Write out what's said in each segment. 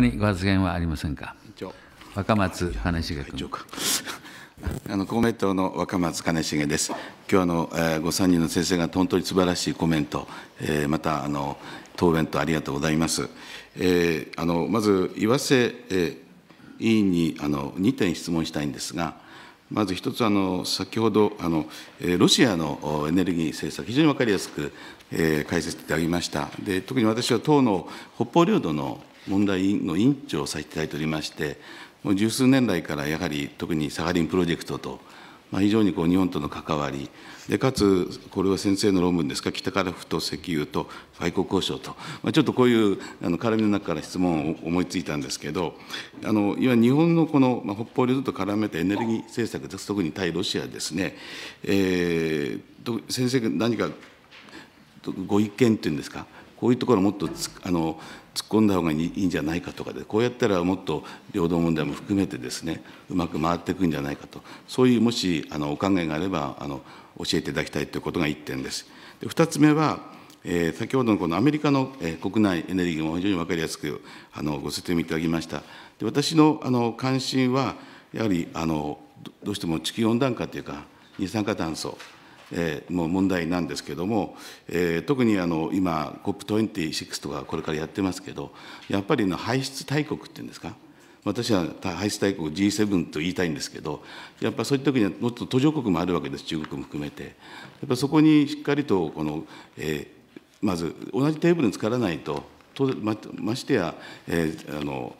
にご発言はありませんか？若松兼重君。あの公明党の若松兼重です。今日の、えー、ご参人の先生が本当に素晴らしいコメント、えー、またあの答弁とありがとうございます。えー、あのまず岩瀬、えー、委員にあの2点質問したいんですが、まず一つあの、先ほどあの、ロシアのエネルギー政策、非常に分かりやすく、えー、解説いただきました。で特に私は党の北方領土の問題の委員長をさせていただいておりまして、もう十数年来からやはり特にサハリンプロジェクトと、まあ、非常にこう日本との関わり、でかつ、これは先生の論文ですか、北からふと石油と外交交渉と、まあ、ちょっとこういうあの絡みの中から質問を思いついたんですけど、あのいわゆる日本のこの、まあ、北方領土と絡めたエネルギー政策です、特に対ロシアですね、えー、先生、何かご意見っていうんですか、こういうところをもっとあの突っ込んだ方がいいんじゃないかとかで、こうやったらもっと領土問題も含めてですね、うまく回っていくんじゃないかと、そういうもしあのお考えがあればあの、教えていただきたいということが1点です。で2つ目は、えー、先ほどのこのアメリカの、えー、国内エネルギーも非常に分かりやすくあのご説明いただきました。で私のあの関心は、やはりあのどうしても地球温暖化というか、二酸化炭素、えー、もう問題なんですけれども、えー、特にあの今 COP26 とかこれからやってますけどやっぱりの排出大国っていうんですか？私は排出大国 G7 と言いたいんですけどやっぱそういった時にはもっと途上国もあるわけです中国も含めて。やっぱそこにしっかりとこの、えー、まず同じテーブルにつからないとまましてや、えー、あの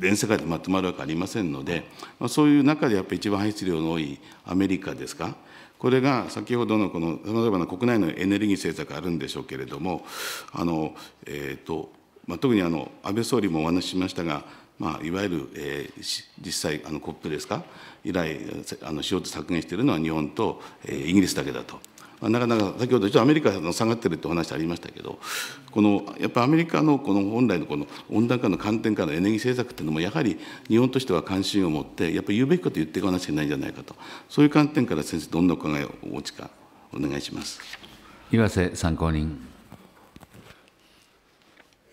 全世界でまとまるわけありませんので、まあ、そういう中でやっぱり一番排出量の多いアメリカですか？これが先ほどのこのさまざまな国内のエネルギー政策あるんでしょうけれども、あのえーとまあ、特にあの安倍総理もお話ししましたが、まあ、いわゆる、えー、実際、あのコップですか、以来、あの CO2 削減しているのは日本と、えー、イギリスだけだと。なかなか先ほどちょっとアメリカの下がってるってお話ありましたけどこのやっぱアメリカのこの本来のこの温暖化の観点からのエネルギー政策っていうのもやはり日本としては関心を持ってやっぱり言うべきこと言っていかなきゃいけないんじゃないかとそういう観点から先生どんなお考えをお持ちかお願いします岩瀬参考人。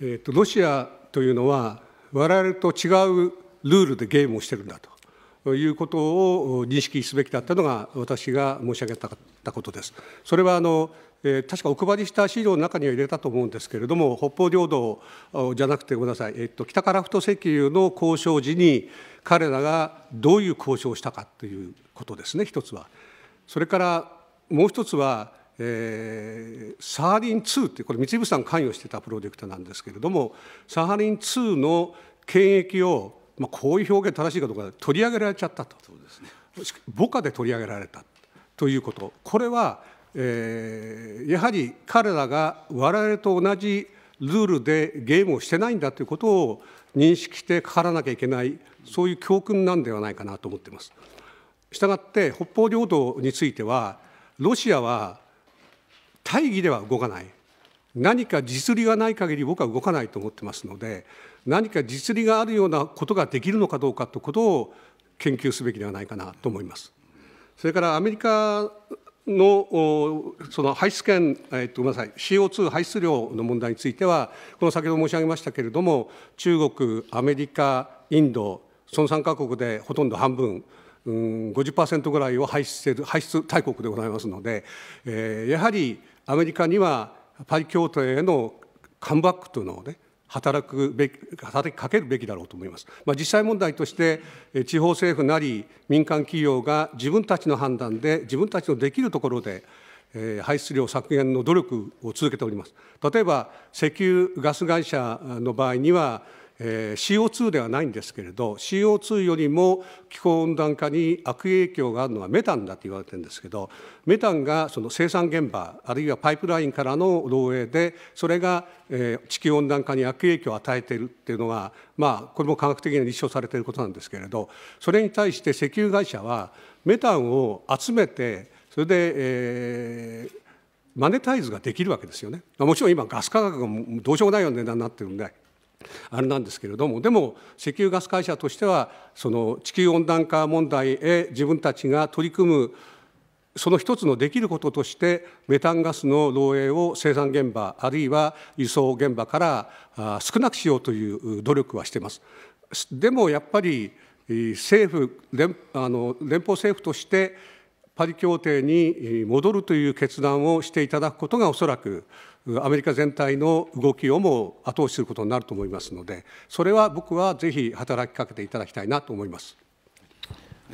えーと、ロシアというのは我々と違うルールでゲームをしてるんだと。いうことを認識すべきだったのが私が申し上げたことです。それはあの、確かお配りした資料の中には入れたと思うんですけれども、北方領土じゃなくて、ごめんなさい、えっと、北樺太石油の交渉時に、彼らがどういう交渉をしたかということですね、一つは。それからもう一つは、えー、サハリン2ってこれ三井物産関与してたプロジェクトなんですけれどもサハリン2の権益をまあ、こういう表現正しいかどうか取り上げられちゃったと。そうです、ね、母価で取り上げられたということ。これは、えー、やはり彼らが我々と同じルールでゲームをしてないんだということを認識してかからなきゃいけないそういう教訓なんではないかなと思っています。したがって北方領土についてはロシアは大義では動かない。何か実利がない限り僕は動かないと思ってますので何か実利があるようなことができるのかどうかということを研究すべきではないかなと思います。それからアメリカのその排出権、えっと、ごめんなさい、CO2 排出量の問題については、この先ほど申し上げましたけれども、中国、アメリカ、インド、その3か国でほとんど半分、うん、50%ぐらいを排出している排出大国でございますので、えー、やはりアメリカにはパリ協定へのカムバックというのをね、働くべき働きかけるべきだろうと思います。まあ、実際問題として地方政府なり民間企業が自分たちの判断で自分たちのできるところで排出量削減の努力を続けております。例えば石油ガス会社の場合にはえー、CO2 ではないんですけれど CO2 よりも気候温暖化に悪影響があるのはメタンだと言われてるんですけどメタンがその生産現場あるいはパイプラインからの漏洩でそれが、えー、地球温暖化に悪影響を与えているっていうのがまあこれも科学的に立証されていることなんですけれどそれに対して石油会社はメタンを集めてそれで、えー、マネタイズができるわけですよね。もちろん今ガス価格がどうしようもないような値段なってるんであれなんですけれどもでも石油ガス会社としてはその地球温暖化問題へ自分たちが取り組むその一つのできることとして、メタンガスの漏洩を生産現場、あるいは輸送現場から少なくしようという努力はしてます。でもやっぱり政府連あの連邦政府としてパリ協定に戻るという決断をしていただくことがおそらくアメリカ全体の動きをも後押しすることになると思いますのでそれは僕はぜひ働きかけていただきたいなと思います。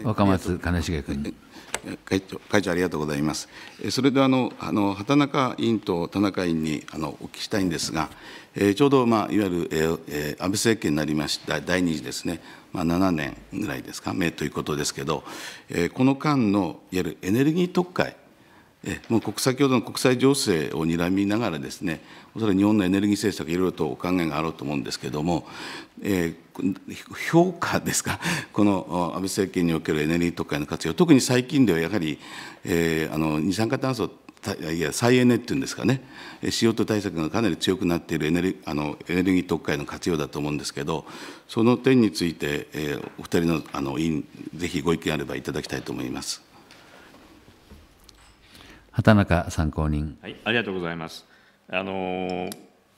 若松兼重君。会長会長ありがとうございます。それであのあの畑中委員と田中委員にあのお聞きしたいんですが、えー、ちょうど、まあ、いわゆる、えー、安倍政権になりました第2次ですね、まあ、7年ぐらいですか、目ということですけど、えー、この間のいわゆるエネルギー特会、もう国先ほどの国際情勢をにらみながらですね、おそらく日本のエネルギー政策、いろいろとお考えがあろうと思うんですけれども、えー、評価ですか、この安倍政権におけるエネルギー特会の活用、特に最近ではやはり、えー、あの二酸化炭素いや再エネっていうんですかね、CO2 対策がかなり強くなっているエネルあのエネルギー特会の活用だと思うんですけど、その点について、えー、お二人のあの委員、ぜひご意見あればいただきたいと思います。畑中参考人、はい、ありがとうございます。あの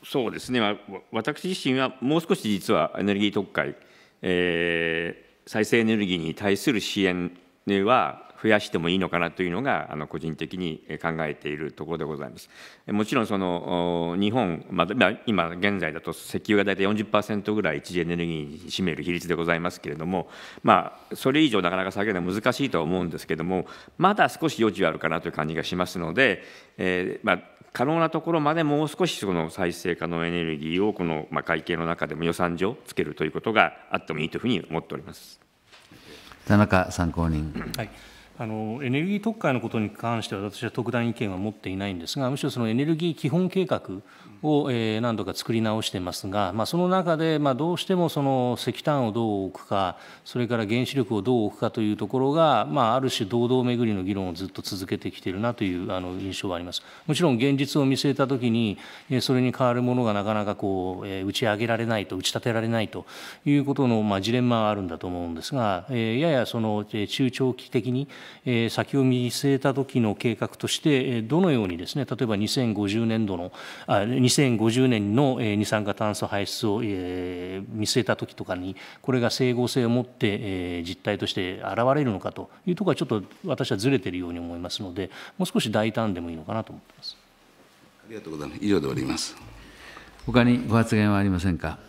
そうですね、まあ、私自身はもう少し実はエネルギー特会、えー、再生エネルギーに対する支援は増やしてもいいのかなというのがあの個人的に考えているところでございます。もちろんその日本、まあ、今現在だと石油が大体40%ぐらい一次エネルギーに占める比率でございますけれども、まあ、それ以上なかなか下げるのは難しいとは思うんですけれどもまだ少し余地はあるかなという感じがしますので、えー、まあ可能なところまでもう少しその再生可能エネルギーをこのまあ会計の中でも予算上つけるということがあってもいいというふうに思っております。田中参考人。はいあのエネルギー特会のことに関しては私は特段意見は持っていないんですがむしろそのエネルギー基本計画を、えー、何度か作り直してますが、まあ、その中で、まあ、どうしてもその石炭をどう置くかそれから原子力をどう置くかというところが、まあ、ある種堂々巡りの議論をずっと続けてきているなというあの印象はあります。もちろん現実を見据えたときにそれに代わるものがなかなかこう、えー、打ち上げられないと打ち立てられないということの、まあ、ジレンマがあるんだと思うんですが、えー、ややその中長期的に、え、先を見据えた時の計画としてどのようにですね例えば2050年度のあ2050年の二酸化炭素排出を見据えた時とかにこれが整合性を持って実態として現れるのかというところはちょっと私はずれているように思いますのでもう少し大胆でもいいのかなと思っています。ありがとうございます。以上で終わります。他にご発言はありませんか？